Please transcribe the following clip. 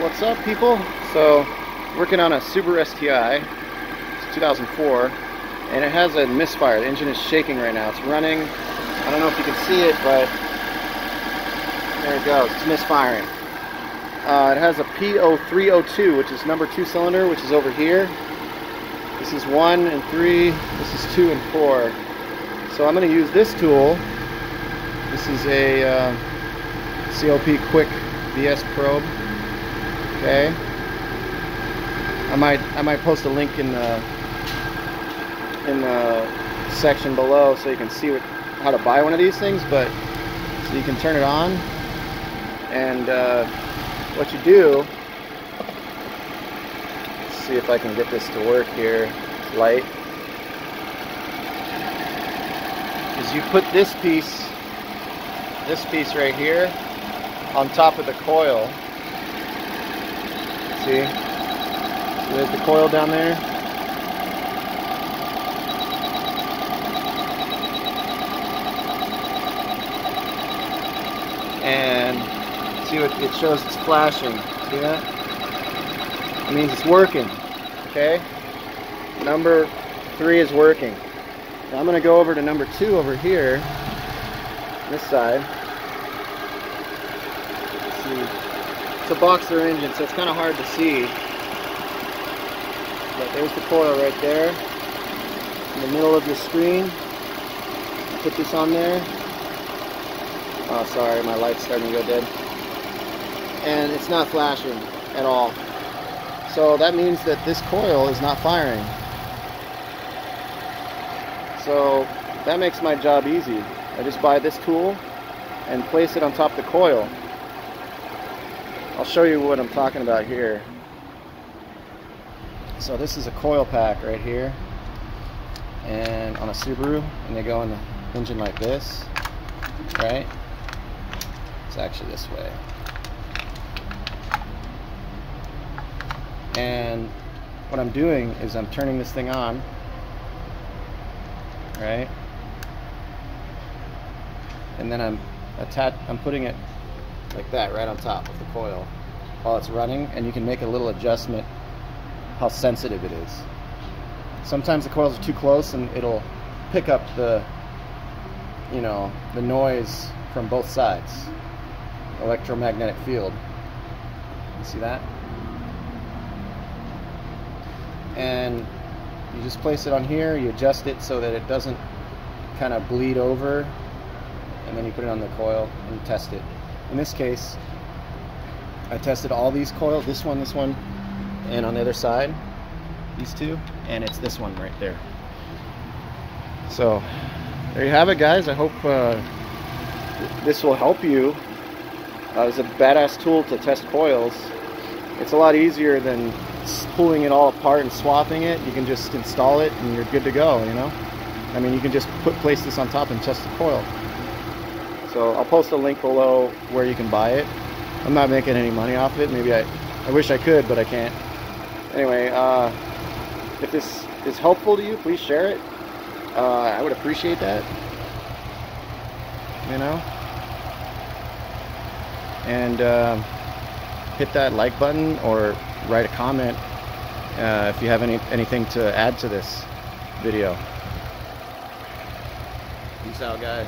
What's up people? So working on a Subaru STI, it's 2004 and it has a misfire. The engine is shaking right now. It's running. I don't know if you can see it but there it goes. It's misfiring. Uh, it has a P0302 which is number two cylinder which is over here. This is one and three. This is two and four. So I'm going to use this tool. This is a uh, CLP Quick VS probe. Okay. I might I might post a link in the in the section below so you can see what, how to buy one of these things. But so you can turn it on, and uh, what you do. Let's see if I can get this to work here. It's light. Is you put this piece, this piece right here, on top of the coil. See? There's the coil down there. And see what it shows it's flashing. See that? It means it's working. Okay? Number three is working. Now I'm going to go over to number two over here, this side. Let's see. It's a boxer engine, so it's kind of hard to see. But there's the coil right there, in the middle of your screen. Put this on there. Oh, sorry, my light's starting to go dead. And it's not flashing at all. So that means that this coil is not firing. So that makes my job easy. I just buy this tool and place it on top of the coil. I'll show you what I'm talking about here. So this is a coil pack right here and on a Subaru and they go in the engine like this, right? It's actually this way. And what I'm doing is I'm turning this thing on right? And then I'm attach I'm putting it like that right on top of the coil while it's running and you can make a little adjustment how sensitive it is. Sometimes the coils are too close and it'll pick up the you know the noise from both sides. Electromagnetic field. You see that? And you just place it on here you adjust it so that it doesn't kind of bleed over and then you put it on the coil and test it in this case I tested all these coils this one this one and on the other side these two and it's this one right there. So there you have it guys. I hope uh, this will help you. Uh, it's a badass tool to test coils. It's a lot easier than pulling it all apart and swapping it, you can just install it and you're good to go, you know? I mean, you can just put place this on top and test the coil. So I'll post a link below where you can buy it. I'm not making any money off it. Maybe I, I wish I could, but I can't. Anyway, uh, if this is helpful to you, please share it. Uh, I would appreciate that. You know? And uh, hit that like button or write a comment uh, if you have any anything to add to this video. Peace out, guys.